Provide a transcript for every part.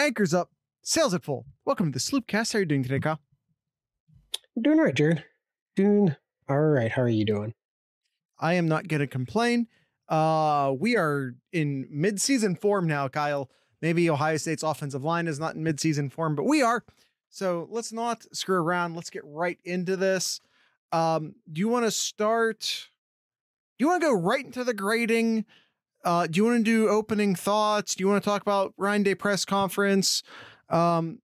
Anchors up, sails at full. Welcome to the Sloopcast. How are you doing today, Kyle? I'm doing all right, Jared. Doing all right. How are you doing? I am not going to complain. Uh, we are in mid-season form now, Kyle. Maybe Ohio State's offensive line is not in mid-season form, but we are. So let's not screw around. Let's get right into this. Um, do you want to start? Do you want to go right into the grading? Uh, do you want to do opening thoughts? Do you want to talk about Ryan Day press conference? Um,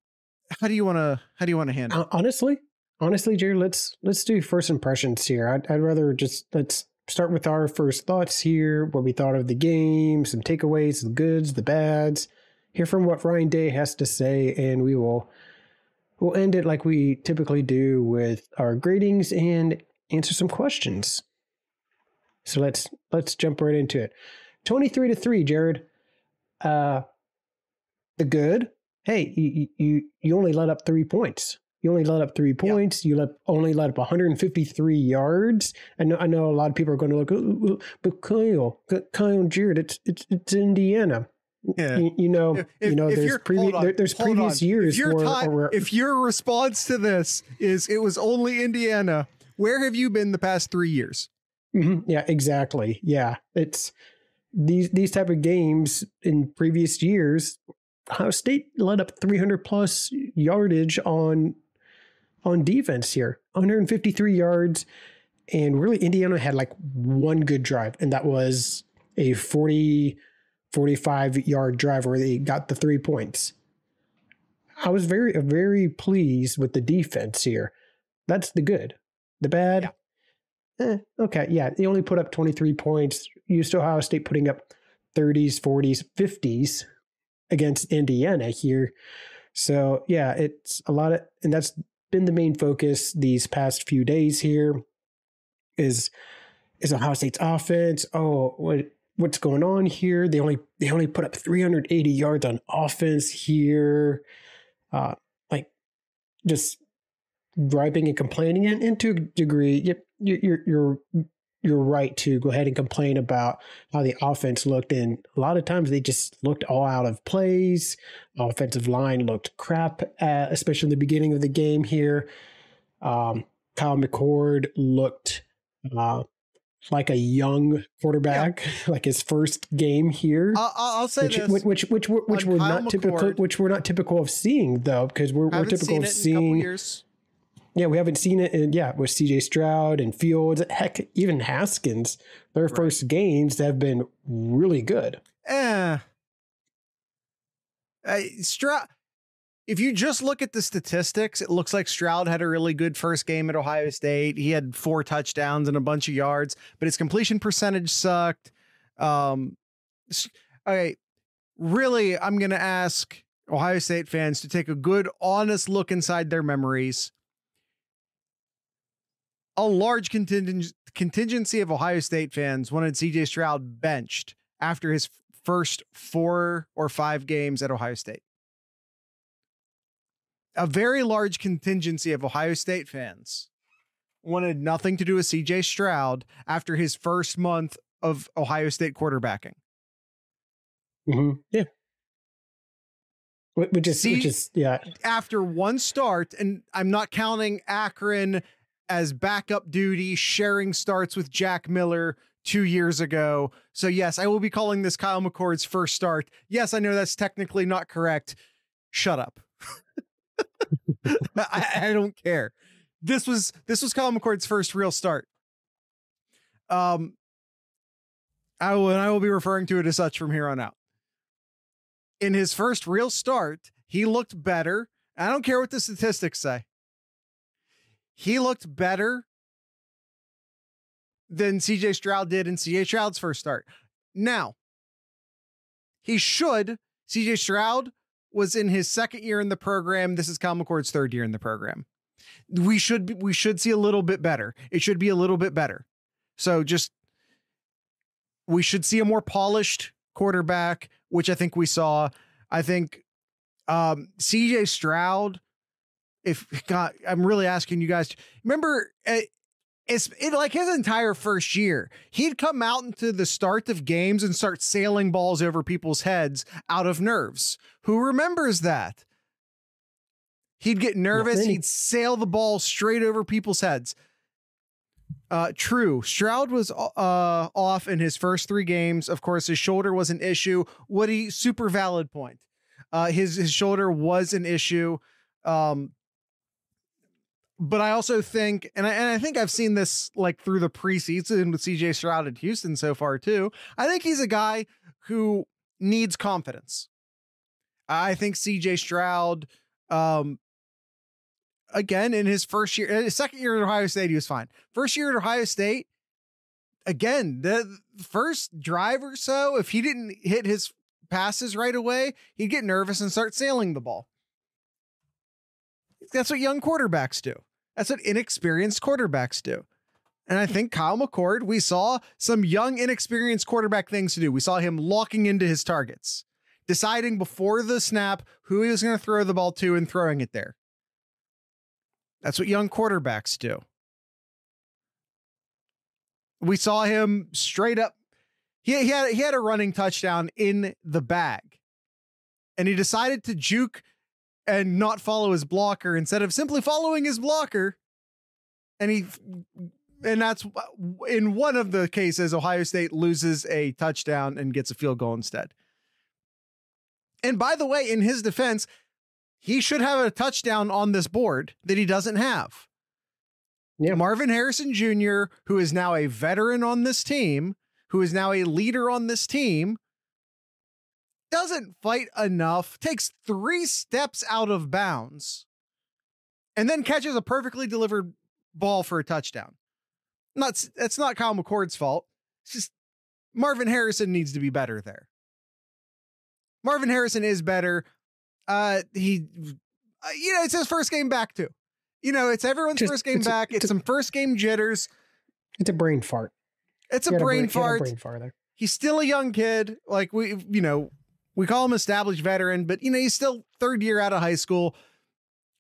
how do you want to how do you want to handle? Uh, honestly, honestly, Jared, let's let's do first impressions here. I'd, I'd rather just let's start with our first thoughts here, what we thought of the game, some takeaways, the goods, the bads. Hear from what Ryan Day has to say, and we will we'll end it like we typically do with our greetings and answer some questions. So let's let's jump right into it. 23 to 3, Jared. Uh the good. Hey, you you you only let up 3 points. You only let up 3 points. You let only let up 153 yards. I know I know a lot of people are going to look but Kyle, Kyle and Jared, it's it's it's Indiana. Yeah. You, you know, If- you know, there's previous on, there, there's previous on. years If your, where, ti- where if your response to this is it was only Indiana, where have you been the past three years? Mhm. Yeah, exactly. Yeah, it's these these type of games in previous years. Ohio State led up 300 plus yardage on on defense here, 153 yards, and really Indiana had like one good drive, and that was a 40 45 yard drive where they got the three points. I was very very pleased with the defense here. That's the good. The bad, Eh, okay, yeah. They only put up 23 points. Used Ohio State putting up 30s, 40s, 50s against Indiana here. So, yeah, it's a lot of, and that's been the main focus these past few days here is is Ohio State's offense. Oh, what what's going on here? They only they only put up 380 yards on offense here. Uh like just griping and complaining and, and to a degree yep you're you're you're right to go ahead and complain about how the offense looked and a lot of times they just looked all out of plays offensive line looked crap at, especially in the beginning of the game here. Um, kyle mccord looked uh, like a young quarterback like his first game here I'll, I'll say which, this: which which which were, which On were Kyle not typical which we're not typical of seeing though because we're, we're typical of it in a seeing. Yeah, we haven't seen it in yeah with C.J. Stroud and Fields. Heck, even Haskins. Their Right. first games have been really good. Eh. Uh, Stroud. If you just look at the statistics, it looks like Stroud had a really good first game at Ohio State. He had four touchdowns and a bunch of yards, but his completion percentage sucked. Um, okay, really, I'm going to ask Ohio State fans to take a good, honest look inside their memories. A large contingency of Ohio State fans wanted CJ Stroud benched after his first four or five games at Ohio State. A very large contingency of Ohio State fans wanted nothing to do with CJ Stroud after his first month of Ohio State quarterbacking. Mm-hmm. Yeah. Which is See- which is yeah After one start, and I'm not counting Akron as backup duty, sharing starts with Jack Miller two years ago. So, yes, I will be calling this Kyle McCord's first start. Yes, I know that's technically not correct. Shut up. I, I don't care. This was this was Kyle McCord's first real start. Um, I will and I will be referring to it as such from here on out. In his first real start, he looked better. I don't care what the statistics say. He looked better than CJ Stroud did in CJ Stroud's first start. Now, he should. CJ Stroud was in his second year in the program. This is Kyle McCord's third year in the program. We should we should see a little bit better. It should be a little bit better. So just we should see a more polished quarterback, which I think we saw. I think um, CJ Stroud. If God, I'm really asking you guys. To, Remember, uh, it's it, like his entire first year, he'd come out into the start of games and start sailing balls over people's heads out of nerves. Who remembers that? He'd get nervous, he'd sail the ball straight over people's heads. Uh, true. Stroud was uh, off in his first three games. Of course, his shoulder was an issue. Woody, super valid point. Uh, his his shoulder was an issue. Um, but I also think, and I, and I think I've seen this like through the preseason with CJ Stroud at Houston so far too. I think he's a guy who needs confidence. I think CJ Stroud, um, again in his first year, his second year at Ohio State, he was fine. First year at Ohio State, again, the first drive or so, if he didn't hit his passes right away, he'd get nervous and start sailing the ball. That's what young quarterbacks do. That's what inexperienced quarterbacks do. And I hmm. think Kyle McCord, we saw some young, inexperienced quarterback things to do. We saw him locking into his targets, deciding before the snap who he was going to throw the ball to and throwing it there. That's what young quarterbacks do. We saw him straight up. He, he had he had a running touchdown in the bag, and he decided to juke and not follow his blocker instead of simply following his blocker. And he, and that's in one of the cases, Ohio State loses a touchdown and gets a field goal instead. And by the way, in his defense, he should have a touchdown on this board that he doesn't have. Yeah. Marvin Harrison Jr., who is now a veteran on this team, who is now a leader on this team, doesn't fight enough, takes three steps out of bounds, and then catches a perfectly delivered ball for a touchdown. Not that's not Kyle McCord's fault. It's just Marvin Harrison needs to be better there. Marvin Harrison is better. Uh, he, uh, you know, it's his first game back too. You know, it's everyone's just, first game it's back. A, it's, it's some first game jitters. It's a brain fart. It's a brain, a brain, fart. A brain fart. He's still a young kid. Like we, you know, we call him established veteran, but you know, he's still third year out of high school.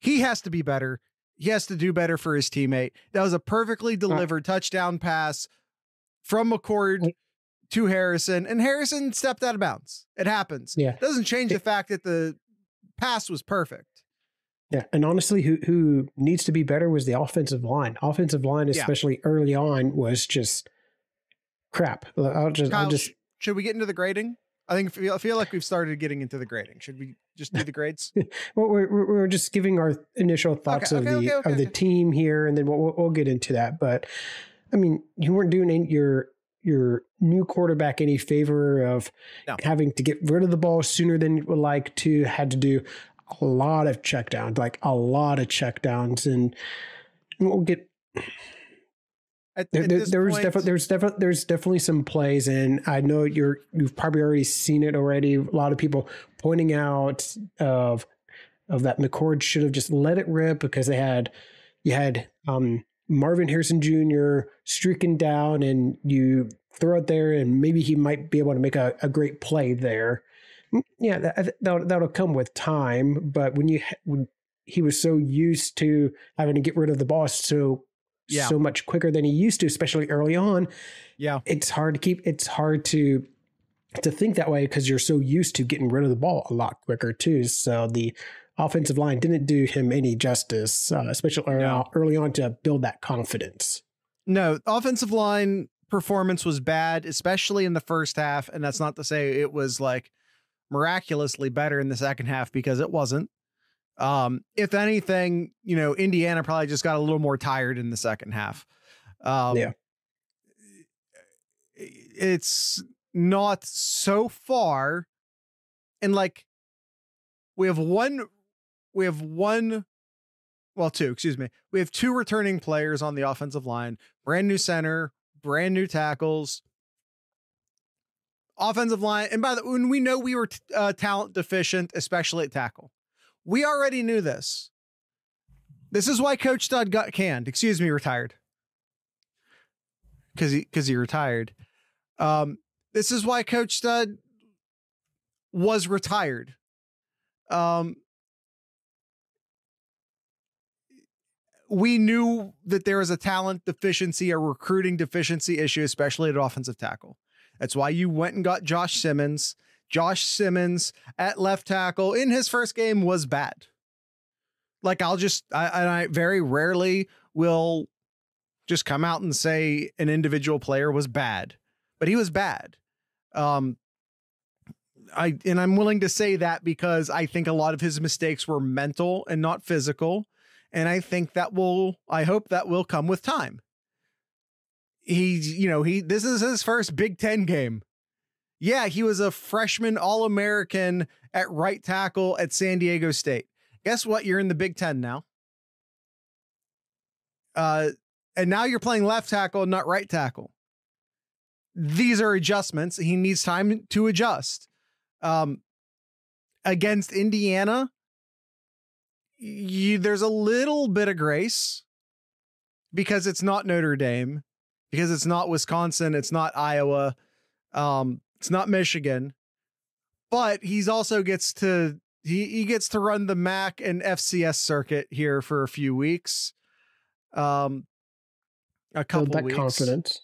He has to be better. He has to do better for his teammate. That was a perfectly delivered uh, touchdown pass from McCord to Harrison, and Harrison stepped out of bounds. It happens. Yeah. It doesn't change the fact that the pass was perfect. Yeah, and honestly, who who needs to be better was the offensive line. Offensive line, especially yeah. early on, was just crap. I'll just, Kyle, I'll just. Should we get into the grading? I think I feel like we've started getting into the grading. Should we just do the grades? well, we're, we're just giving our initial thoughts okay, of okay, the okay, of the team here, and then we'll, we'll get into that. But I mean, you weren't doing any, your your new quarterback any favor of no. having to get rid of the ball sooner than you would like to. Had to do a lot of checkdowns, like a lot of checkdowns, and we'll get at, there, at there, definitely there's definitely there's definitely some plays, and I know you're you've probably already seen it already. A lot of people pointing out of of that McCord should have just let it rip because they had you had um, Marvin Harrison Jr. streaking down, and you throw it there, and maybe he might be able to make a, a great play there. Mm, yeah, that, that'll, that'll come with time, but when you when he was so used to having to get rid of the ball so yeah. so much quicker than he used to, especially early on. Yeah. It's hard to keep, it's hard to, to think that way because you're so used to getting rid of the ball a lot quicker too. So the offensive line didn't do him any justice, uh, especially early, no. on, early on to build that confidence. No, offensive line performance was bad, especially in the first half. And that's not to say it was like miraculously better in the second half because it wasn't. Um, if anything, you know, Indiana probably just got a little more tired in the second half. Um, yeah. It's not so far. And like, we have one, we have one, well, two, excuse me. We have two returning players on the offensive line, brand new center, brand new tackles, offensive line. And by the when we know we were uh, talent deficient, especially at tackle. We already knew this. This is why Coach Stud got canned. Excuse me, retired. Because he because he retired. Um, this is why Coach Stud was retired. Um, we knew that there was a talent deficiency, a recruiting deficiency issue, especially at offensive tackle. That's why you went and got Josh Simmons. Josh Simmons at left tackle in his first game was bad. Like I'll just I, I very rarely will just come out and say an individual player was bad, but he was bad. Um, I and I'm willing to say that because I think a lot of his mistakes were mental and not physical, and I think that will I hope that will come with time. He, you know, he this is his first Big 10 game. Yeah, he was a freshman All-American at right tackle at San Diego State. Guess what? You're in the Big 10 now. Uh and now you're playing left tackle, not right tackle. These are adjustments. He needs time to adjust. Um, against Indiana, you, there's a little bit of grace because it's not Notre Dame, because it's not Wisconsin, it's not Iowa, um, it's not Michigan, but he's also gets to he he gets to run the MAC and FCS circuit here for a few weeks. Um, a couple that weeks. confidence.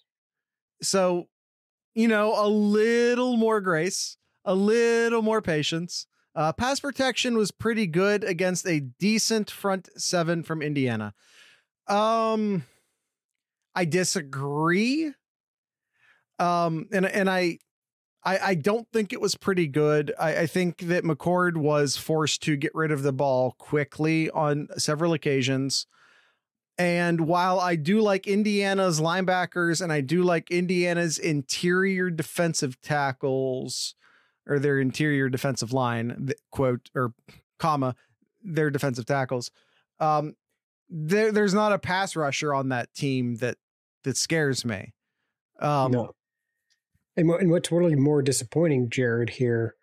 So, you know, a little more grace, a little more patience. Uh, pass protection was pretty good against a decent front seven from Indiana. Um, I disagree. Um, and and I, I, I don't think it was pretty good. I, I think that McCord was forced to get rid of the ball quickly on several occasions. And while I do like Indiana's linebackers and I do like Indiana's interior defensive tackles or their interior defensive line, quote or comma, their defensive tackles, um, there, there's not a pass rusher on that team that that scares me. Um, no. And, and what's really more disappointing, Jared, here,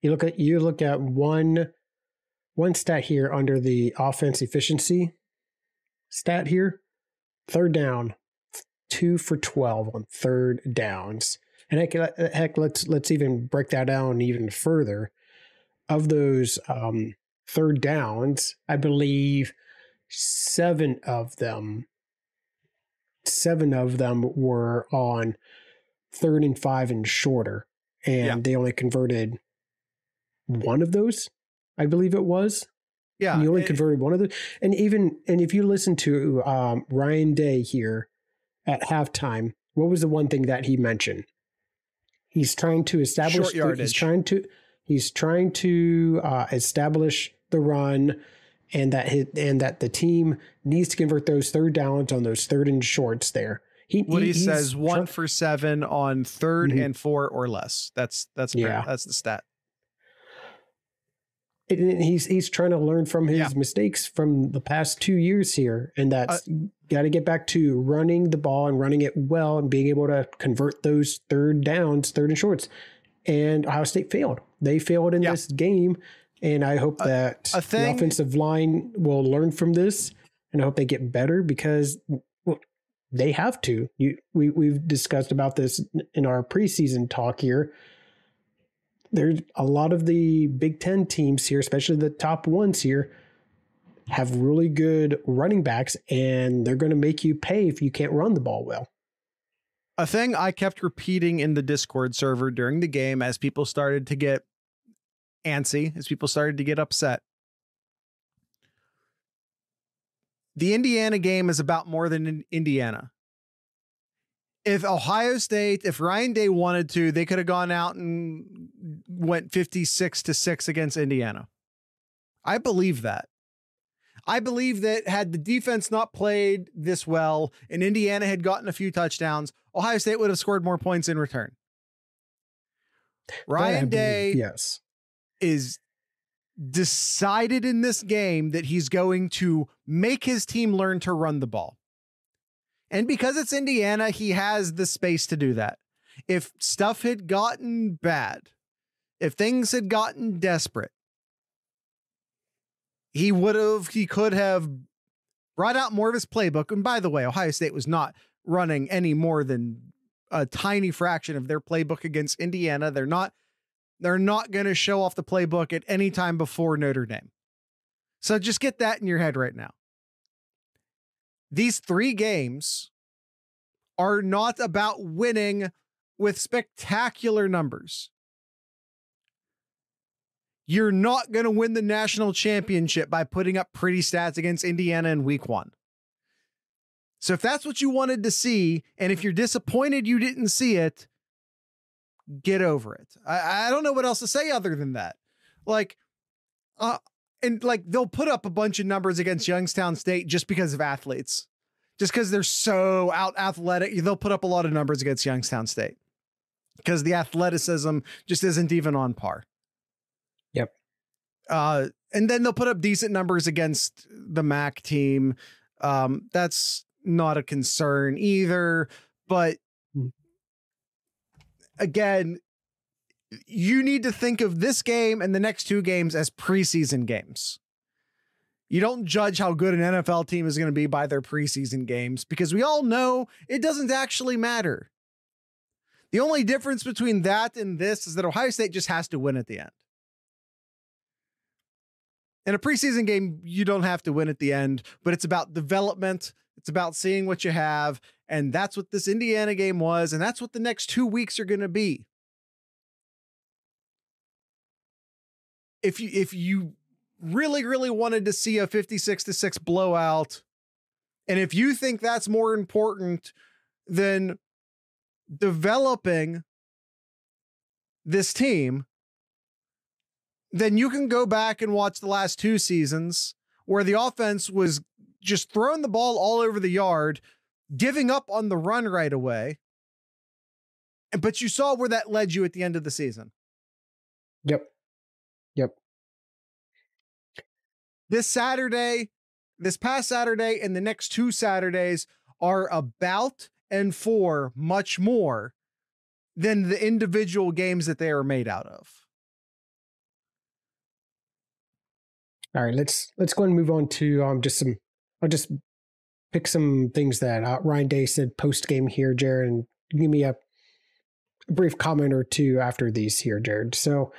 you look at you look at one one stat here under the offense efficiency stat here. Third down, two for twelve on third downs. And heck, heck, let's let's even break that down even further. Of those um, third downs, I believe seven of them, seven of them were on third and five and shorter, and yeah. they only converted one of those. I believe it was. Yeah, and you only it, converted one of the, and even and if you listen to um, Ryan Day here at halftime, what was the one thing that he mentioned? He's trying to establish. The, he's trying to. He's trying to uh, establish the run, and that his, and that the team needs to convert those third downs on those third and shorts there. He, what he, says one for seven on 3rd mm-hmm. and four or less. That's that's yeah. that's the stat he's he's trying to learn from his yeah. mistakes from the past two years here, and that's uh, got to get back to running the ball and running it well and being able to convert those third downs, third and shorts. And Ohio State failed. They failed in yeah. this game, and I hope that thing, the offensive line will learn from this, and I hope they get better because they have to. You, we we've discussed about this in our preseason talk here there's a lot of the Big Ten teams here, especially the top ones here, have really good running backs, and they're going to make you pay if you can't run the ball well. A thing I kept repeating in the Discord server during the game as people started to get antsy, as people started to get upset. The Indiana game is about more than Indiana if Ohio State, if Ryan Day wanted to, they could have gone out and went 56 to 6 against Indiana. I believe that. I believe that had the defense not played this well and Indiana had gotten a few touchdowns, Ohio State would have scored more points in return. Ryan Day yes. is decided in this game that he's going to make his team learn to run the ball. And because it's Indiana, he has the space to do that. If stuff had gotten bad, if things had gotten desperate, he would have, he could have brought out more of his playbook. And by the way, Ohio State was not running any more than a tiny fraction of their playbook against Indiana. They're not, they're not going to show off the playbook at any time before Notre Dame. So just get that in your head right now. these three games are not about winning with spectacular numbers. You're not going to win the national championship by putting up pretty stats against Indiana in week one. So if that's what you wanted to see, and if you're disappointed you didn't see it, get over it. I, I don't know what else to say other than that. Like, uh, and like they'll put up a bunch of numbers against Youngstown State just because of athletes, just because they're so out athletic. They'll put up a lot of numbers against Youngstown State because the athleticism just isn't even on par. Yep. Uh, and then they'll put up decent numbers against the MAC team. Um, that's not a concern either. But. Again, you need to think of this game and the next two games as preseason games. You don't judge how good an NFL team is going to be by their preseason games because we all know it doesn't actually matter. The only difference between that and this is that Ohio State just has to win at the end. In a preseason game, you don't have to win at the end, but it's about development. It's about seeing what you have. And that's what this Indiana game was. And that's what the next two weeks are going to be. If you, if you really, really wanted to see a 56 to 6 blowout, and if you think that's more important than developing this team, then you can go back and watch the last two seasons where the offense was just throwing the ball all over the yard, giving up on the run right away. But you saw where that led you at the end of the season. Yep. Yep. This Saturday, this past Saturday, and the next two Saturdays are about and for much more than the individual games that they are made out of. All right, let's let's go and move on to um just some. I'll just pick some things that uh, Ryan Day said post game here, Jared, and give me a, brief comment or two after these here, Jared. So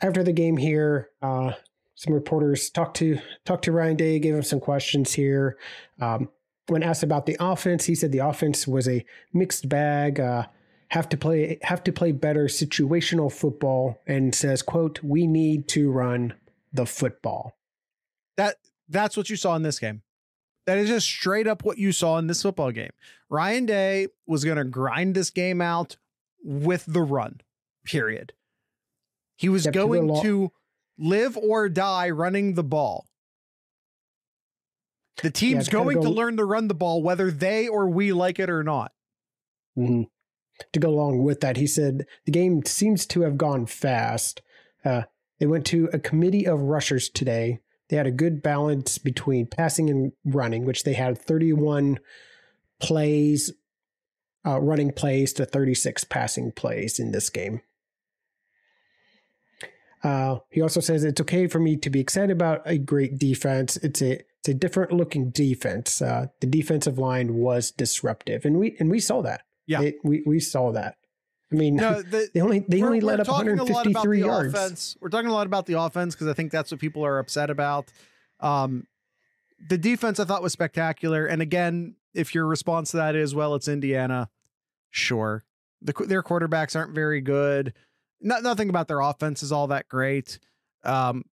after the game here, uh, some reporters talked to talked to Ryan Day, gave him some questions here. Um, when asked about the offense, he said the offense was a mixed bag. Uh, have to play have to play better situational football, and says, "quote We need to run the football." That that's what you saw in this game. That is just straight up what you saw in this football game. Ryan Day was going to grind this game out with the run. Period. He was going along- to live or die running the ball. The team's to kinda going to learn to run the ball whether they or we like it or not. Mhm. To go along with that, he said the game seems to have gone fast. Uh, they went to a committee of rushers today. They had a good balance between passing and running, which they had 31 plays, uh, running plays to 36 passing plays in this game. Uh, he also says it's okay for me to be excited about a great defense. It's a it's a different looking defense. Uh, the defensive line was disruptive, and we and we saw that. Yeah. It- we we saw that. I mean, No, the, they only they only let up talking a lot about 153 the yards. Offense. We're talking a lot about the offense because I think that's what people are upset about. Um, the defense I thought was spectacular, and again, if your response to that is, well, it's Indiana, sure. The, their quarterbacks aren't very good. Not, nothing about their offense is all that great. Um,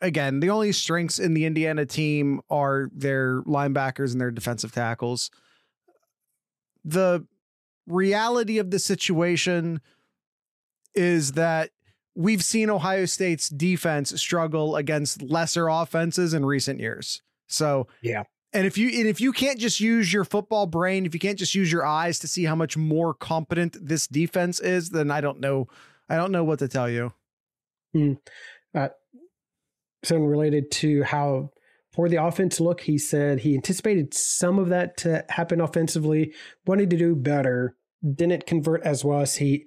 again, the only strengths in the Indiana team are their linebackers and their defensive tackles. The reality of the situation is that we've seen Ohio State's defense struggle against lesser offenses in recent years. So, Yeah. And if you and if you can't just use your football brain, if you can't just use your eyes to see how much more competent this defense is, then I don't know I don't know what to tell you. Hmm. Uh, something related to how poor the offense look. He said he anticipated some of that to happen offensively, wanted to do better, didn't convert as well as he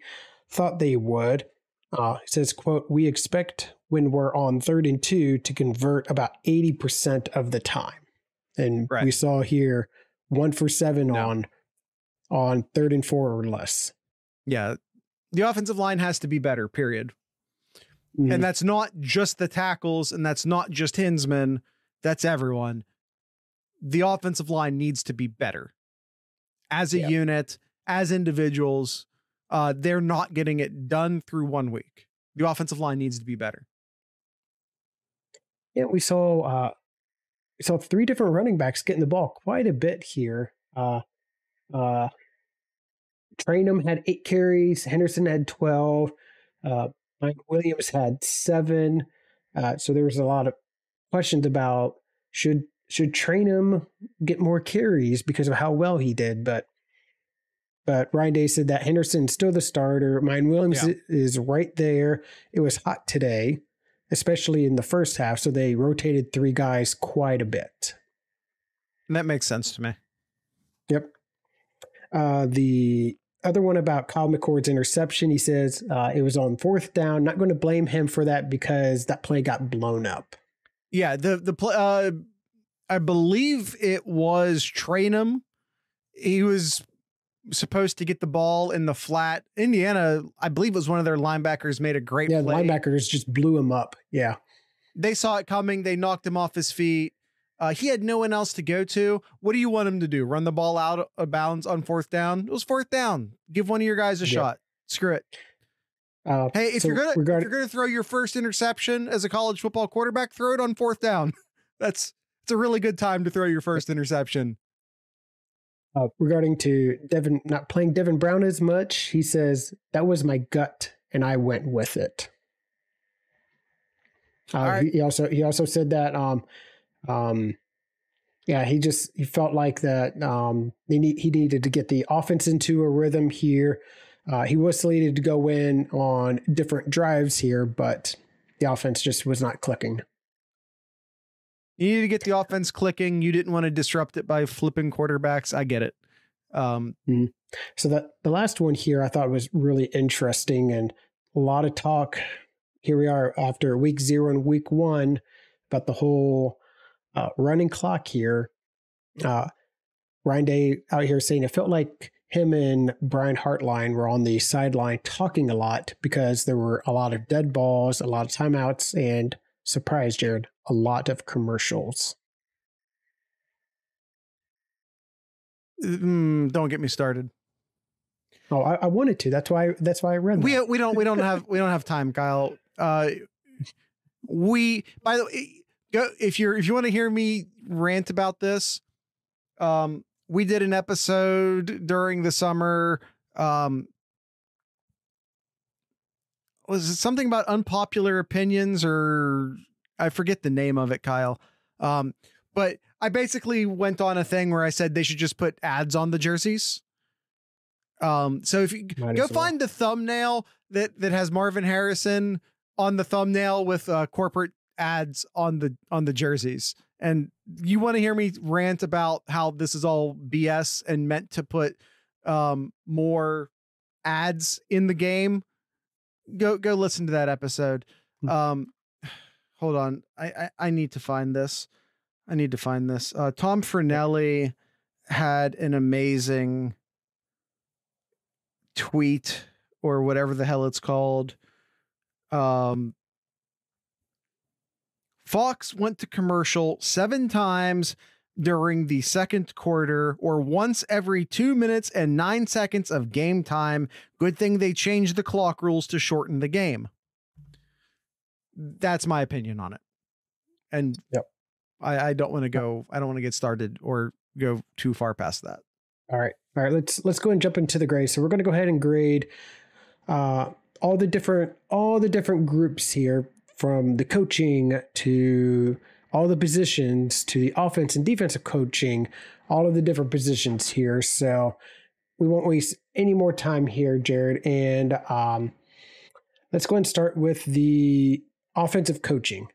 thought they would. Uh, he says, "quote We expect when we're on third and two to convert about eighty percent of the time, and Right. we saw here one for seven No. on on third and four or less." Yeah. The offensive line has to be better, period. Mhm. And that's not just the tackles and that's not just Hinzman, that's everyone. the offensive line needs to be better as a Yeah. unit, as individuals. Uh, they're not getting it done through one week. The offensive line needs to be better. Yeah, we saw uh, we saw three different running backs getting the ball quite a bit here. Uh, uh, Trayanum had eight carries. Henderson had twelve. Uh, Miyan Williams had seven. Uh, so there was a lot of questions about should should Trayanum get more carries because of how well he did, but but Ryan Day said that Henderson's still the starter. Miyan Williams Yeah. is right there. It was hot today, especially in the first half, so they rotated three guys quite a bit. And that makes sense to me. Yep. Uh, the other one about Kyle McCord's interception, he says uh, it was on fourth down. Not going to blame him for that because that play got blown up. Yeah, the the play. Uh, I believe it was Trayanum. He was supposed to get the ball in the flat. Indiana, I believe, it was one of their linebackers. Made a great Yeah, play. the linebackers just blew him up. Yeah. They saw it coming. They knocked him off his feet. Uh, he had no one else to go to. What do you want him to do? Run the ball out of bounds on fourth down? It was fourth down. Give one of your guys a Yeah. shot. Screw it. Uh, Hey, if So you're gonna regarding- if you're gonna throw your first interception as a college football quarterback, throw it on fourth down. That's it's a really good time to throw your first interception. uh, regarding to Devin not playing Devin Brown as much, he says that was my gut and I went with it. Uh, right. he, he also he also said that um um yeah he just he felt like that um they need he needed to get the offense into a rhythm here. Uh, he was slated to go in on different drives here, but the offense just was not clicking. You need to get the offense clicking. You didn't want to disrupt it by flipping quarterbacks. I get it. Um, So that the last one here I thought was really interesting and a lot of talk. Here we are after week zero and week one about the whole uh, running clock here. Uh, Ryan Day out here saying it felt like him and Brian Hartline were on the sideline talking a lot because there were a lot of dead balls, a lot of timeouts, and surprise, Jared, a lot of commercials. mm, don't get me started. Oh, I, I wanted to. That's why. That's why I read. We that. we don't we don't have we don't have time, Kyle. Uh, we by the way, go if you're if you want to hear me rant about this, um, we did an episode during the summer. Um, was it something about unpopular opinions or I forget the name of it, Kyle. Um, but I basically went on a thing where I said they should just put ads on the jerseys. Um, so if you Might go as well. find the thumbnail that that has Marvin Harrison on the thumbnail with uh, corporate ads on the on the jerseys. And you want to hear me rant about how this is all BS and meant to put um, more ads in the game? Go go listen to that episode. Hmm. Um, hold on, I, I I need to find this. I need to find this. Uh, Tom Fornelli had an amazing tweet or whatever the hell it's called. Um, Fox went to commercial seven times during the second quarter, or once every two minutes and nine seconds of game time. Good thing they changed the clock rules to shorten the game. That's my opinion on it. And Yep. I, I don't want to go, I don't want to get started or go too far past that. All right. All right. Let's let's go and jump into the grade. So we're going to go ahead and grade uh, all the different all the different groups here, from the coaching to all the positions to the offense and defensive coaching, all of the different positions here. So we won't waste any more time here, Jared. And um, let's go and start with the offensive coaching.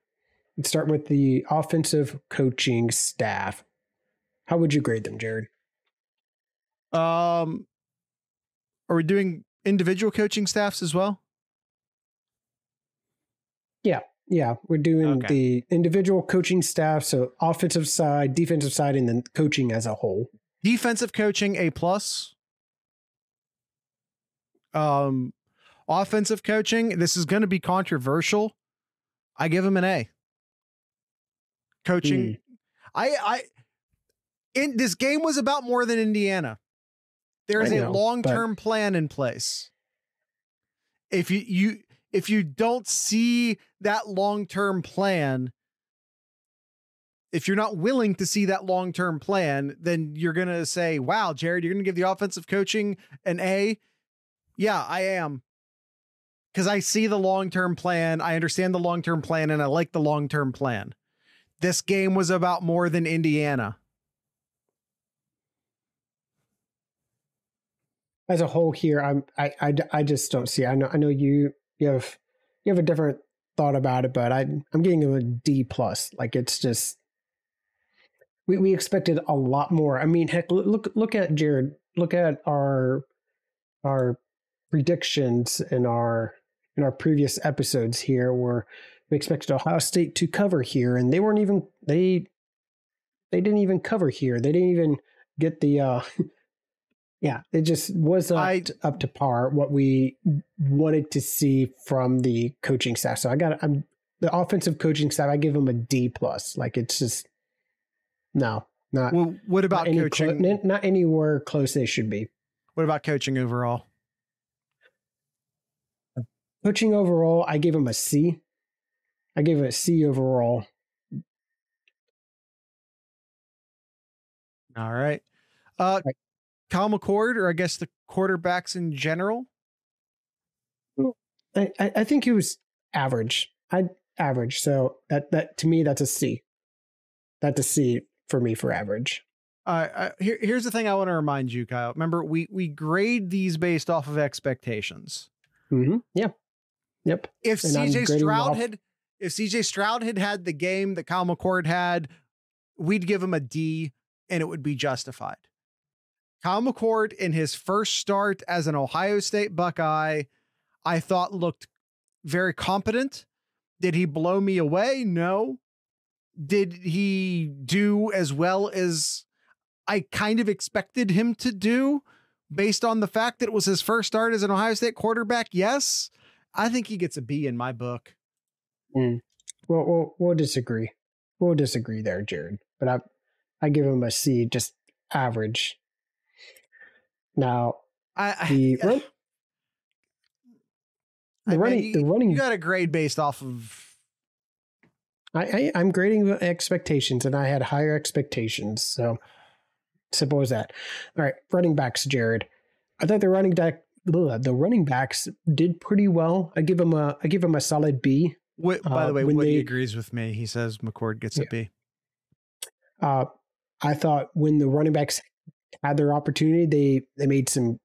Let's start with the offensive coaching staff. How would you grade them, Jared? Um, are we doing individual coaching staffs as well? Yeah, Yeah, we're doing Okay. the individual coaching staff, so offensive side, defensive side, and then coaching as a whole. Defensive coaching A plus. Um, offensive coaching. This is going to be controversial. I give him an A. Coaching. I I in this game was about more than Indiana. There is I a know, long-term plan in place. If you you if you don't see that long-term plan, if you're not willing to see that long-term plan, then you're going to say, "Wow, Jared, you're going to give the offensive coaching an A?" Yeah, I am. Cuz I see the long-term plan, I understand the long-term plan and I like the long-term plan. This game was about more than Indiana. As a whole, here, I'm I, I, I just don't see. I know I know you you have you have a different thought about it, but I I'm him a D plus. Like it's just we we expected a lot more. I mean, heck, look look at Jared. Look at our our predictions in our in our previous episodes here, where we expected Ohio State to cover here, and they weren't even they they didn't even cover here. They didn't even get the uh yeah, it just wasn't I- up to par what we wanted to see from the coaching staff. So I got I'm the offensive coaching staff. I give them a D plus. Like it's just no, not Well, what about not, any clo- coaching? not anywhere close they should be. what about coaching overall? Coaching overall, I gave him a C. I gave it a C overall. All right. Uh Kyle McCord, or I guess the quarterbacks in general. I, I, I think he was average. I average. So that that to me that's a C. That's a C for me for average. Uh, uh, here, here's the thing I want to remind you, Kyle. Remember, we we grade these based off of expectations. Mm-hmm. Yep. Yep. If And CJ Stroud had, if CJ Stroud had had the game that Kyle McCord had, we'd give him a D, and it would be justified. Kyle McCord in his first start as an Ohio State Buckeye, I thought looked very competent. Did he blow me away? No. Did he do as well as I kind of expected him to do based on the fact that it was his first start as an Ohio State quarterback? Yes. I think he gets a B in my book. Hmm. Well, we'll, we'll disagree. We'll disagree there, Jared. But I, I give him a C, just average. Now I, I the run, I the mean, running, you, the running. you got a grade based off of I, I, I'm grading the expectations, and I had higher expectations. So simple as that. All right, running backs, Jared. I thought the running back, the running backs did pretty well. I give them a, I give them a solid B. By Uh, the way, when Woody they- agrees with me. He says McCord gets a Yeah. B. Uh, I thought when the running backs had their opportunity, they they made some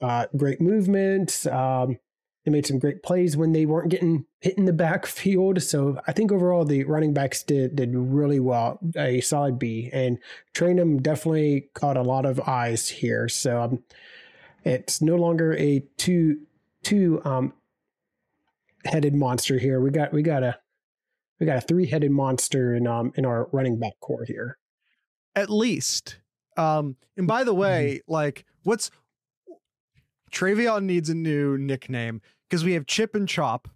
uh, great movements. Um, they made some great plays when they weren't getting hit in the backfield. So I think overall the running backs did did really well, a solid B. And Trayanum definitely caught a lot of eyes here. So um, it's no longer a two two um, headed monster here. We got we got a we got a three headed monster in um in our running back corps here. At least. Um, and by the way, like what's TreVeyon needs a new nickname because we have Chip and Chop.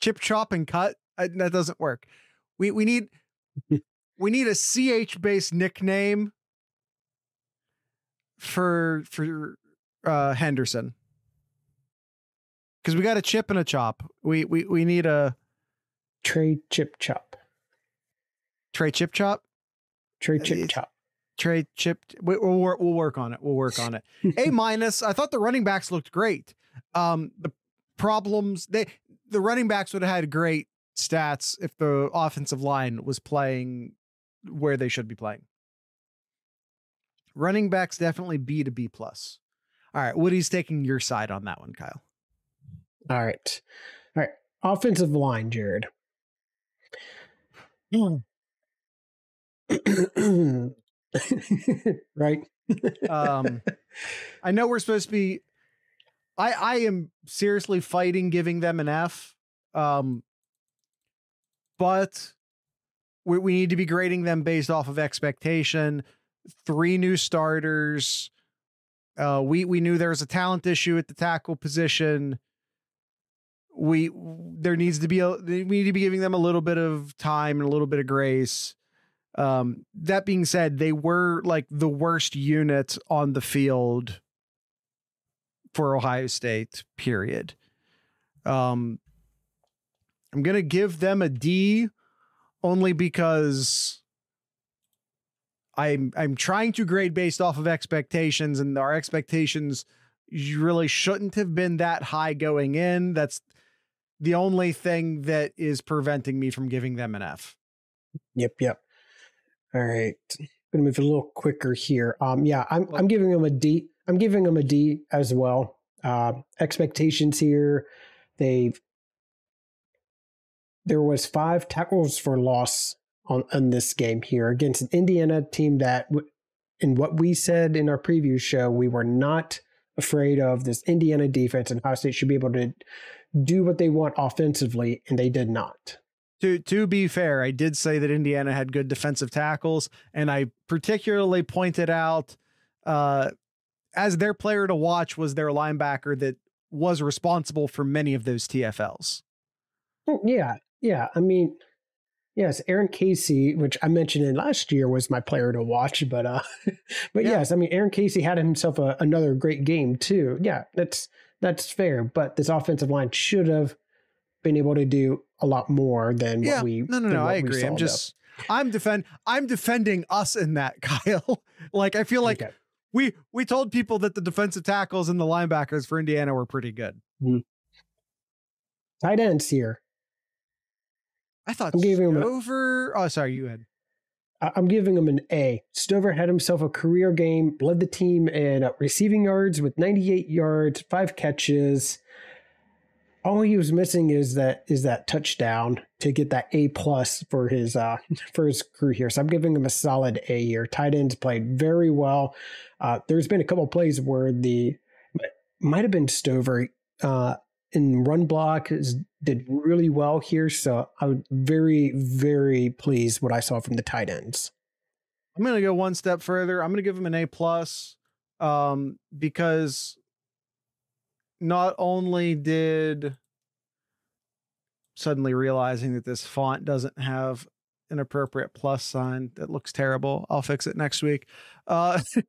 Chip, Chop, and Cut. Uh, that doesn't work. We we need we need a CH based nickname for for uh Henderson. Because we got a chip and a chop. We we we need a Trey Chip Chop. Trey chip chop. Trey Chip Chop. Trey chip. we- We'll work. We'll work on it. We'll work on it. A minus. I thought the running backs looked great. Um, the problems they the running backs would have had great stats if the offensive line was playing where they should be playing. Running backs definitely B to B plus. All right, Woody's taking your side on that one, Kyle. All right. All right. Offensive line, Jared. right. Um, I know we're supposed to be. I I am seriously fighting giving them an F. Um, but we we need to be grading them based off of expectation. Three new starters. Uh, we we knew there was a talent issue at the tackle position. We there needs to be a we need to be giving them a little bit of time and a little bit of grace. Um, that being said, they were like the worst unit on the field for Ohio State, period. Um, I'm going to give them a D only because I'm I'm trying to grade based off of expectations and our expectations really shouldn't have been that high going in. That's the only thing that is preventing me from giving them an F. Yep, yep. All right. I'm gonna move a little quicker here. Um yeah, I'm I'm giving them a D. I'm giving them a D as well. Uh, expectations here, they've there was five tackles for loss on in this game here against an Indiana team that, in what we said in our preview show, we were not afraid of this Indiana defense, and Ohio State should be able to do what they want offensively, and they did not. To to be fair, I did say that Indiana had good defensive tackles, and I particularly pointed out uh, as their player to watch was their linebacker that was responsible for many of those TFLs. Yeah, yeah. I mean, yes, Aaron Casey, which I mentioned in last year, was my player to watch. But uh, but yeah. yes, I mean, Aaron Casey had himself a, another great game too. Yeah, that's that's fair. But this offensive line should have been able to do a lot more than yeah. what we. No, no, no. I agree. I'm just. I'm defend. I'm defending us in that, Kyle. like I feel like okay. we we told people that the defensive tackles and the linebackers for Indiana were pretty good. Mm-hmm. Tight ends here. I thought I'm giving Stover. Him a, oh, sorry, you had. I'm giving him an A. Stover had himself a career game, led the team in receiving yards with 98 yards, five catches. All he was missing is that is that touchdown to get that A plus for his uh for his crew here. So I'm giving him a solid A here. Tight ends played very well. Uh, there's been a couple plays where the might have been Stover uh, in run block is, did really well here. So I was very, very pleased what I saw from the tight ends. I'm to go one step further. I'm to give him an A plus um, because not only did suddenly realizing that this font doesn't have an appropriate plus sign that looks terrible. I'll fix it next week. Uh,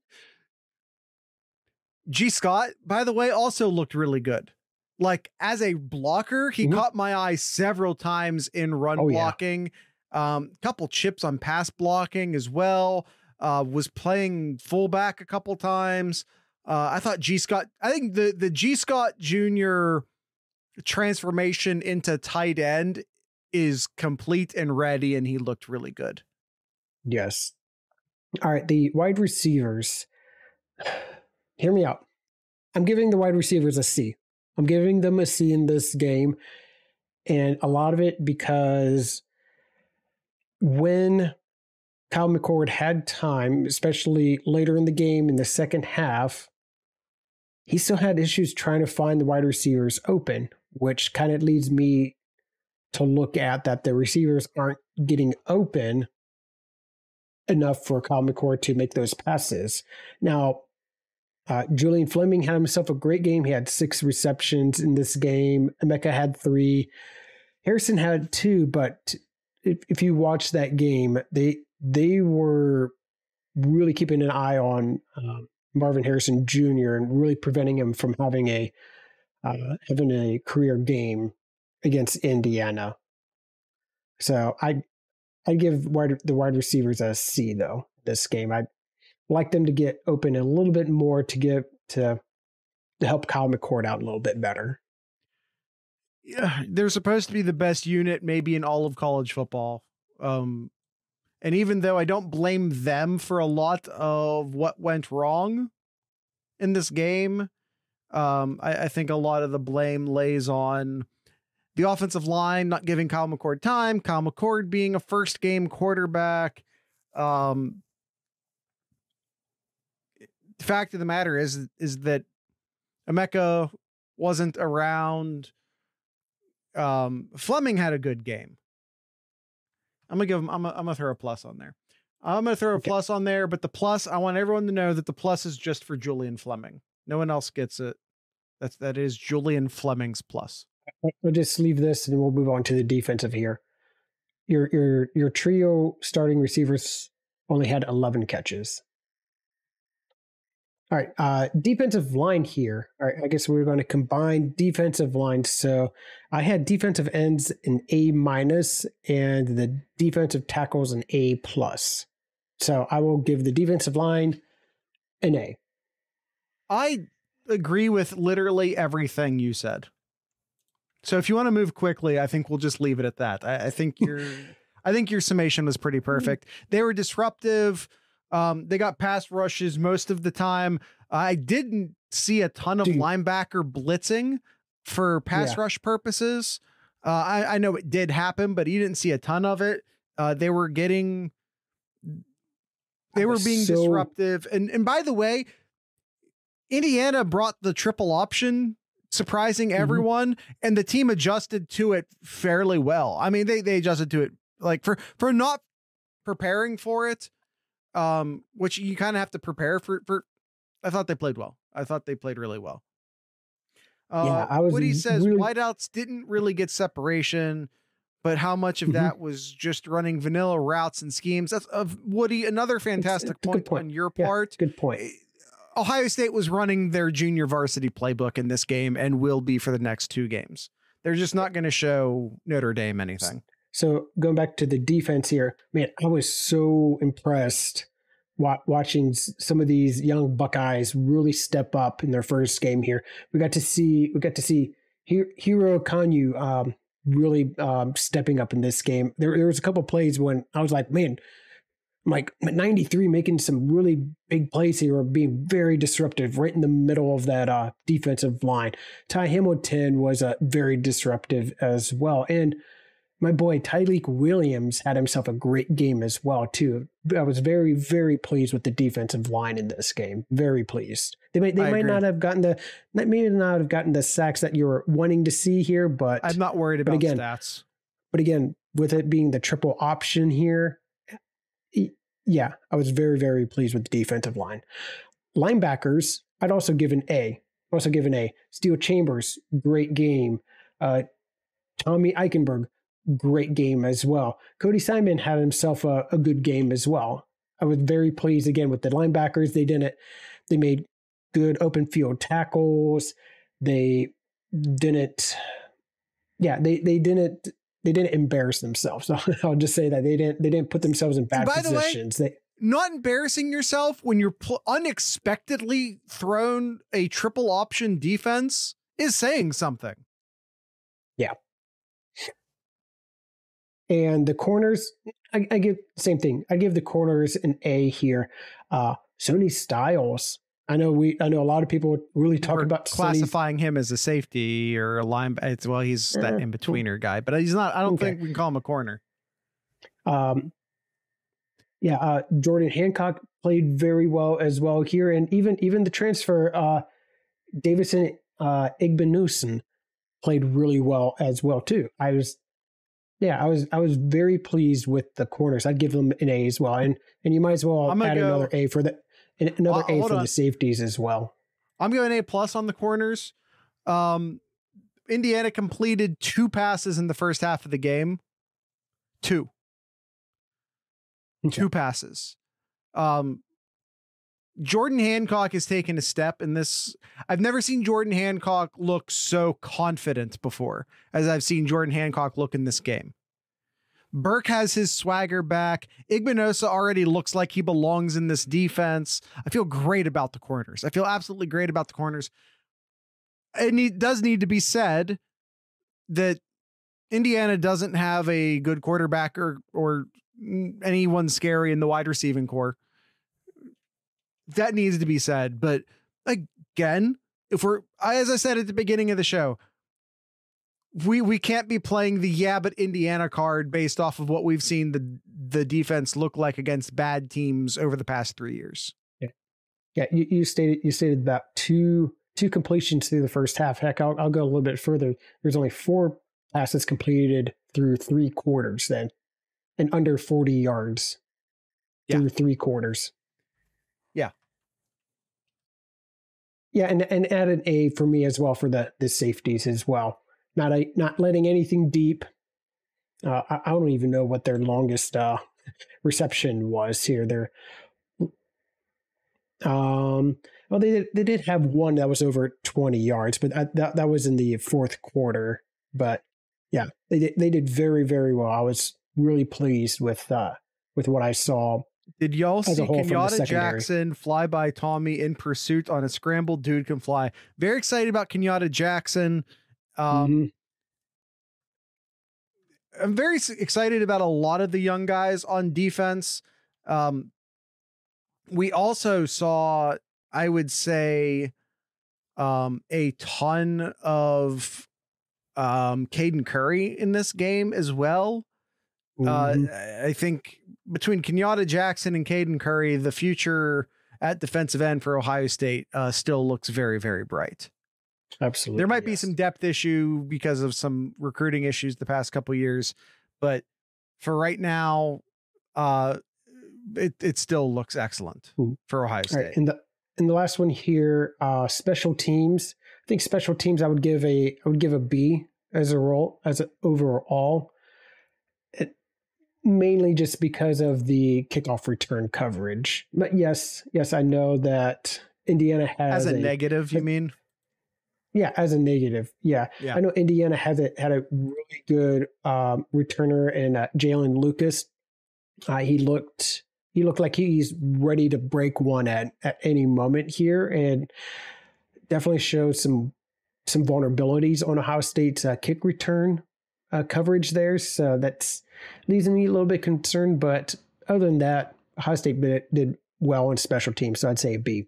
Gee Scott, by the way, also looked really good like as a blocker, he mm-hmm. caught my eye several times in run oh, blocking. Yeah. Um, couple chips on pass blocking as well. Uh, was playing fullback a couple times. Uh, I thought Gee Scott. I think the the Gee Scott Jr. transformation into tight end is complete and ready, and he looked really good. Yes. All right, the wide receivers. Hear me out. I'm giving the wide receivers a C. I'm giving them a C in this game. And a lot of it because when Kyle McCord had time, especially later in the game in the second half, he still had issues trying to find the wide receivers open, which kind of leads me to look at that the receivers aren't getting open enough for Kyle McCord to make those passes. Now, uh, Julian Fleming had himself a great game. He had six receptions in this game. Emeka had three. Harrison had two, but if, if you watch that game, they they were really keeping an eye on um, Marvin Harrison Jr. and really preventing him from having a uh, having a career game against Indiana. So I I give wide, the wide receivers a C though this game. I like them to get open a little bit more to get to to help Kyle McCord out a little bit better. Yeah, they're supposed to be the best unit maybe in all of college football. Um, and even though I don't blame them for a lot of what went wrong in this game, um, I, I think a lot of the blame lays on the offensive line not giving Kyle McCord time, Kyle McCord being a first game quarterback, um, the fact of the matter is is that Emeka wasn't around. Um, Fleming had a good game. I'm gonna give him. I'm gonna, I'm gonna throw a plus on there. I'm gonna throw a okay. plus on there, but the plus I want everyone to know that the plus is just for Julian Fleming. No one else gets it. That's that is Julian Fleming's plus. Uh, uh, we'll just leave this and we'll move on to the defensive here. your your your trio starting receivers only had 11 catches. All right, uh, defensive line here. All right, I guess we're going to combine defensive lines. So I had defensive ends an A minus and the defensive tackles an A plus. So I will give the defensive line an A. I agree with literally everything you said. So if you want to move quickly, I think we'll just leave it at that. I, I think your I think your summation was pretty perfect. They were disruptive. Um, they got pass rushes most of the time. I didn't see a ton of Dude. linebacker blitzing for pass Yeah. rush purposes. Uh, I, I know it did happen, but you didn't see a ton of it. Uh, they were getting, they were being so- disruptive. And and by the way, Indiana brought the triple option, surprising Mhm. everyone, and the team adjusted to it fairly well. I mean, they they adjusted to it like for for not preparing for it, um, which you kind of have to prepare for. For I thought they played well. I thought they played really well. Uh, Yeah, I was Woody says really- wideouts didn't really get separation, but how much of Mhm. that was just running vanilla routes and schemes? That's of Woody. Another fantastic it's good point, point. on your Yeah. part. Good point. Eh, Ohio State was running their junior varsity playbook in this game and will be for the next two games. They're just not going to show Notre Dame anything. So going back to the defense here, man, I was so impressed watching some of these young Buckeyes really step up in their first game here. We got to see we got to see Hero Kanu um, really um, stepping up in this game. There, there was a couple plays when I was like, man, like 93 making some really big plays here, or being very disruptive right in the middle of that uh, defensive line. Ty Hamilton was uh, very disruptive as well, and my boy Tyleik Williams had himself a great game as well too. I was very very pleased with the defensive line in this game. Very pleased. They might they I might agree. not have gotten the may not have gotten the sacks that you were wanting to see here, but I'm not worried about again, stats. but again, with it being the triple option here, yeah, I was very, very pleased with the defensive line. Linebackers, I'd also give an A. Also give an A. Steele Chambers, great game. Uh, Tommy Eichenberg, great game as well. Cody Simon had himself a, a good game as well. I was very pleased again with the linebackers. They didn't. They made good open field tackles. They didn't. Yeah, they they didn't they didn't embarrass themselves. So I'll just say that they didn't they didn't put themselves in bad by the way, positions. they Not embarrassing yourself when you're unexpectedly thrown a triple option defense is saying something. And the corners, I, I give same thing. I give the corners an A here. Uh, Sonny Styles. I know we. I know a lot of people really talk We're about classifying him as a safety or a line. It's, well, he's that Eh, in betweener guy, but he's not. I don't Okay. think we can call him a corner. Um, yeah, uh, Jordan Hancock played very well as well here, and even even the transfer uh, Davison uh, Igbinosun played really well as well too. I was, yeah, I was I was very pleased with the corners. I'd give them an A as well, and and you might as well I'm add go- another A for the another Uh, A for on. the safeties as well. I'm going A plus on the corners. Um, Indiana completed two passes in the first half of the game. Two. Okay. Two passes. Um, Jordan Hancock has taken a step in this. I've never seen Jordan Hancock look so confident before as I've seen Jordan Hancock look in this game. Burke has his swagger back. Igbinosun already looks like he belongs in this defense. I feel great about the corners. I feel absolutely great about the corners. It need, does need to be said that Indiana doesn't have a good quarterback or or anyone scary in the wide receiving corps. That needs to be said. But again, if we're as I said at the beginning of the show, we we can't be playing the yeah but Indiana card based off of what we've seen the the defense look like against bad teams over the past three years. Yeah, yeah. you, you stated you stated about two two completions through the first half. Heck, I'll, I'll go a little bit further. There's only four passes completed through three quarters then, and under 40 yards Yeah. through three quarters. Yeah. Yeah, and and add an A for me as well for the the safeties as well. Not a not letting anything deep. Uh, I, I don't even know what their longest uh, reception was here. They're um, well, they did, they did have one that was over 20 yards, but that, that was in the fourth quarter. But yeah, they did, they did very, very well. I was really pleased with, uh, with what I saw. Did y'all see Kenyatta Jackson fly by Tommy in pursuit on a scrambled dude can fly? Very excited about Kenyatta Jackson. Um, mm-hmm. I'm very excited about a lot of the young guys on defense. Um, we also saw, I would say, um, a ton of um, Caden Curry in this game as well. Uh, mm-hmm. Uh, I think between Kenyatta Jackson and Caden Curry, the future at defensive end for Ohio State uh, still looks very, very bright. Absolutely. There might yes. be some depth issue because of some recruiting issues the past couple years, but for right now, uh, it it still looks excellent Ooh. for Ohio State. Right. And the and the last one here, uh, special teams. I think special teams I would give a I would give a B as a role as an overall. Mainly just because of the kickoff return coverage. But yes, yes, I know that Indiana has as a, a negative. You mean? Yeah, as a negative. Yeah. yeah. I know Indiana has a, had a really good um, returner in uh, Jaylin Lucas. Uh, he looked he looked like he's ready to break one at at any moment here, and definitely showed some some vulnerabilities on Ohio State's uh, kick return uh, coverage there. So that's leaves me a little bit concerned. But other than that, Ohio State did, did well in special teams, so I'd say a B.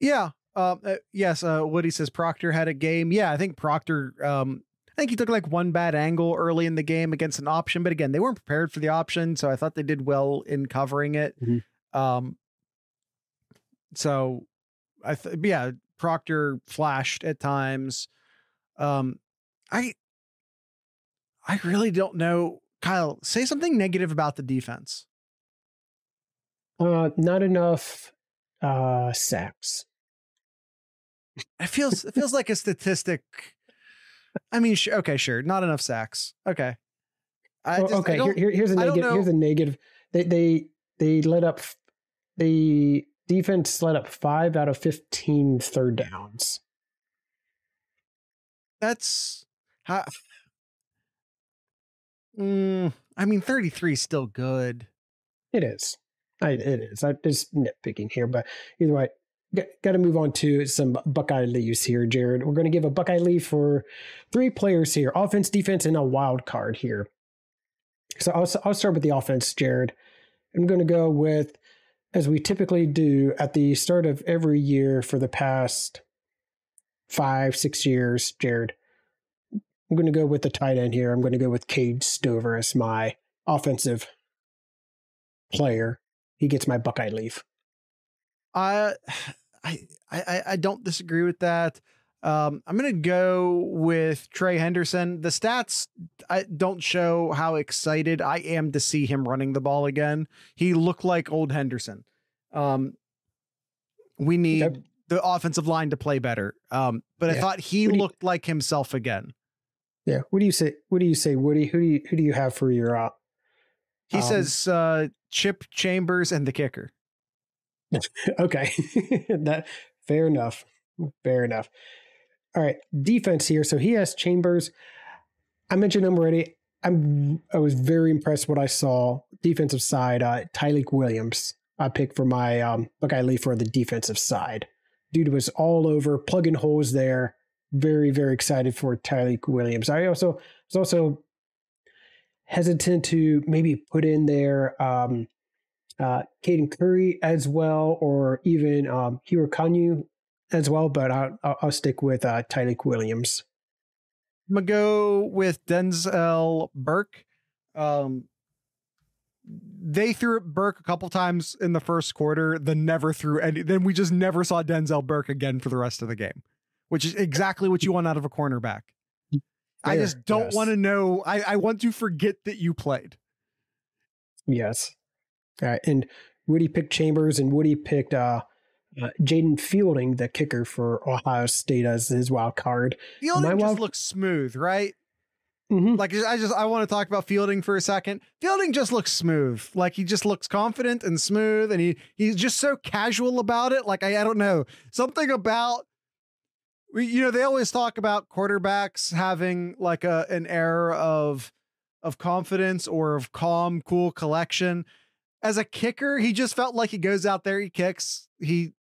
Yeah. Uh, uh, yes. Uh, Woody says Proctor had a game. Yeah, I think Proctor um, I think he took like one bad angle early in the game against an option, but again, they weren't prepared for the option, so I thought they did well in covering it. Mm-hmm. Um, so I th- yeah, Proctor flashed at times. Um, I I really don't know. Kyle, say something negative about the defense. Uh, not enough uh sacks. It feels it feels like a statistic I mean, sh- okay, sure, not enough sacks. Okay. I well, okay, here, here, here's a negative. Here's a negative. They they they let up. The defense let up five out of 15 third downs. That's how. Mm, I mean, 33 is still good. It is. I, it is. I'm just nitpicking here, but either way, got to move on to some Buckeye leaves here, Jared. We're going to give a Buckeye leaf for three players here offense, defense, and a wild card here. So I'll, I'll start with the offense, Jared. I'm going to go with, as we typically do at the start of every year for the past five, six years, Jared. I'm going to go with the tight end here. I'm going to go with Cade Stover as my offensive player. He gets my Buckeye leaf. Uh, I, I, I don't disagree with that. Um, I'm going to go with Trey Henderson. The stats I don't show how excited I am to see him running the ball again. He looked like old Henderson. Um, we need yep. the offensive line to play better. Um, but yeah. I thought he looked like himself again. Yeah. What do you say? What do you say, Woody? Who do you who do you have for your? Uh, he um, says uh, Chip Chambers and the kicker. okay, that fair enough. Fair enough. All right, defense here. So he has Chambers. I mentioned him already. I'm. I was very impressed what I saw. Defensive side, uh, Tyleik Williams. I picked for my um, Buckeye Lee for the defensive side. Dude was all over, plugging holes there. Very, very excited for Tyleik Williams. I also was also hesitant to maybe put in there um, uh, Caden Curry as well, or even um, Hero Kanu as well, but I'll, I'll stick with uh, Tyleik Williams. I'm to go with Denzel Burke. Um, they threw at Burke a couple times in the first quarter, then never threw any. Then we just never saw Denzel Burke again for the rest of the game, which is exactly what you want out of a cornerback. Fair, I just don't yes. want to know. I, I want to forget that you played. Yes. Uh, and Woody picked Chambers, and Woody picked uh, uh, Jayden Fielding, the kicker for Ohio State, as his wild card. Fielding just wild... looks smooth, right? Mhm. Like I just I want to talk about Fielding for a second. Fielding just looks smooth. Like he just looks confident and smooth, and he he's just so casual about it. Like I I don't know something about. You know they always talk about quarterbacks having like a an air of of confidence or of calm, cool collection. As a kicker, he just felt like he goes out there, he kicks, he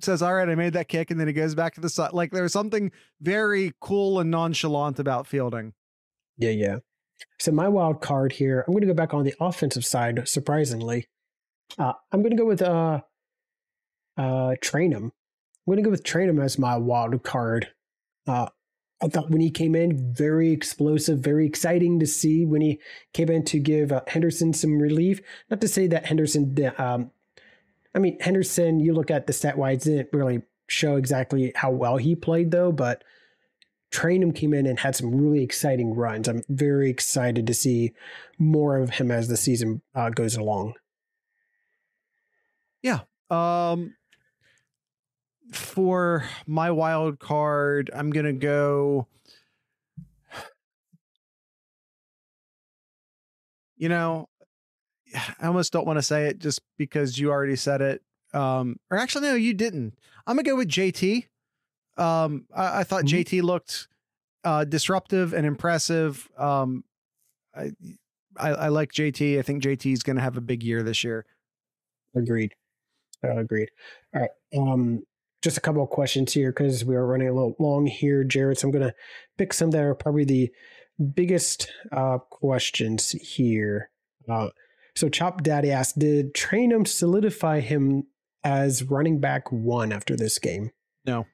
says, "All right, I made that kick," and then he goes back to the side. Like there's something very cool and nonchalant about Fielding. Yeah, yeah. So my wild card here, I'm going to go back on the offensive side. Surprisingly, uh, I'm going to go with uh, uh, Trayanum. I'm going to go with Trayanum as my wild card. Uh, I thought when he came in, very explosive, very exciting to see when he came in to give uh, Henderson some relief. Not to say that Henderson, um, I mean Henderson. You look at the stat wise, didn't really show exactly how well he played though, but Trayanum came in and had some really exciting runs. I'm very excited to see more of him as the season uh, goes along. Yeah. Um, for my wild card, I'm gonna go. You know, I almost don't want to say it just because you already said it. Um, or actually, no, you didn't. I'm gonna go with JT. Um, I, I thought Mhm. JT looked uh disruptive and impressive. Um, I, I I like JT. I think JT is gonna have a big year this year. Agreed. Uh, agreed. All right. Um, just a couple of questions here because we are running a little long here, Jared. So I'm going to pick some that are probably the biggest uh, questions here. Uh, so Chop Daddy asked, did Trayanum solidify him as running back one after this game? No.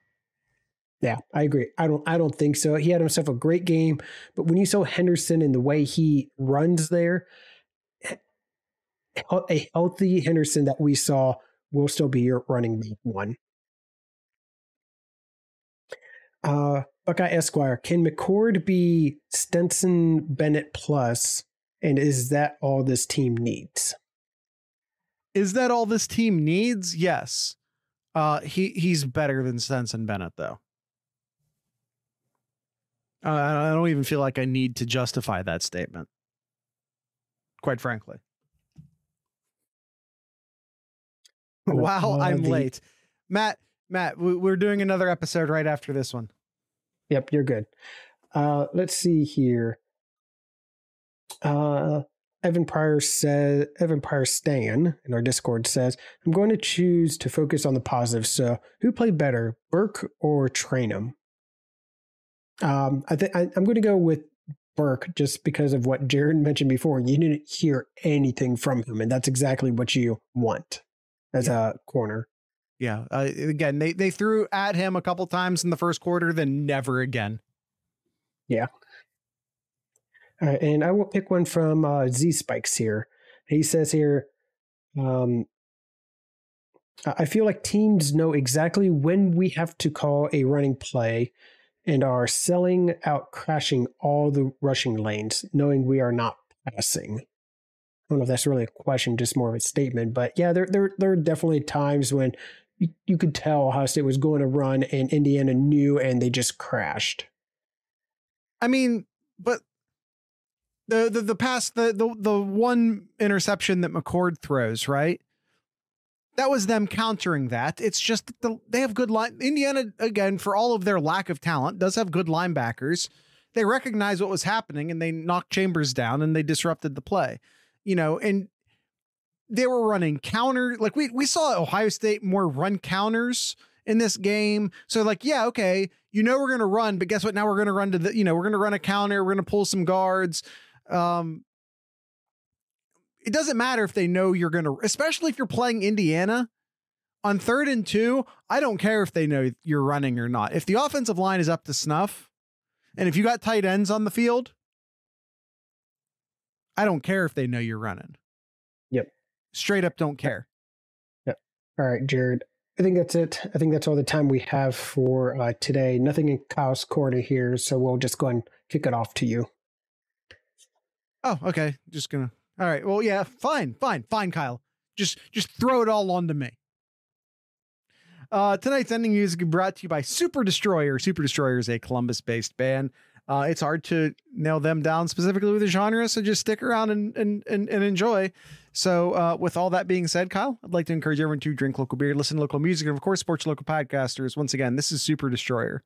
Yeah, I agree. I don't. I don't think so. He had himself a great game, but when you saw Henderson and the way he runs there, a healthy Henderson that we saw will still be your running back one. Uh, Buckeye Esquire, can McCord be Stetson Bennett plus? And is that all this team needs? Is that all this team needs? Yes. Uh, he he's better than Stetson Bennett though. Uh, I don't even feel like I need to justify that statement. Quite frankly. Wow, Uh, I'm late. Matt, Matt, we're doing another episode right after this one. Yep, you're good. Uh, let's see here. Uh, Evan Pryor says, Evan Pryor Stan in our Discord says, I'm going to choose to focus on the positive. So, who played better, Burke or Trayanum? Um, I think I'm going to go with Burke just because of what Jared mentioned before. You didn't hear anything from him, and that's exactly what you want as a corner. Yeah. Uh, again, they they threw at him a couple times in the first quarter, then never again. Yeah. All right, and I will pick one from uh, Z Spikes here. He says here, um, I feel like teams know exactly when we have to call a running play and are selling out, crashing all the rushing lanes, knowing we are not passing. I don't know if that's really a question, just more of a statement, but yeah, there there there are definitely times when you, could tell Ohio State was going to run and Indiana knew and they just crashed. I mean, but the the the pass the the the one interception that McCord throws, right? That was them countering that. It's just that the, they have good line. Indiana again, for all of their lack of talent, does have good linebackers. They recognize what was happening and they knocked Chambers down and they disrupted the play. You know, and they were running counter. Like we we saw Ohio State more run counters in this game. So like, yeah, okay, you know we're gonna run, but guess what? Now we're gonna run to the, you know, we're gonna run a counter, we're gonna pull some guards. Um it doesn't matter if they know you're gonna, especially if you're playing Indiana on third and two. I don't care if they know you're running or not. If the offensive line is up to snuff, and if you got tight ends on the field, I don't care if they know you're running. Straight up don't care. Yep. All right, Jared. I think that's it. I think that's all the time we have for uh, today. Nothing in Kyle's corner here, so we'll just go and kick it off to you. Oh, okay. Just gonna. All right. Well, yeah. Fine. Fine. Fine, Kyle. Just just throw it all onto me. Uh, tonight's ending music brought to you by Superdestroyer. Super Destroyer is a Columbus-based band. Uh, it's hard to nail them down specifically with the genre, so just stick around and and and, and enjoy. So, uh, with all that being said, Kyle, I'd like to encourage everyone to drink local beer, listen to local music, and of course, support your local podcasters. Once again, this is Superdestroyer.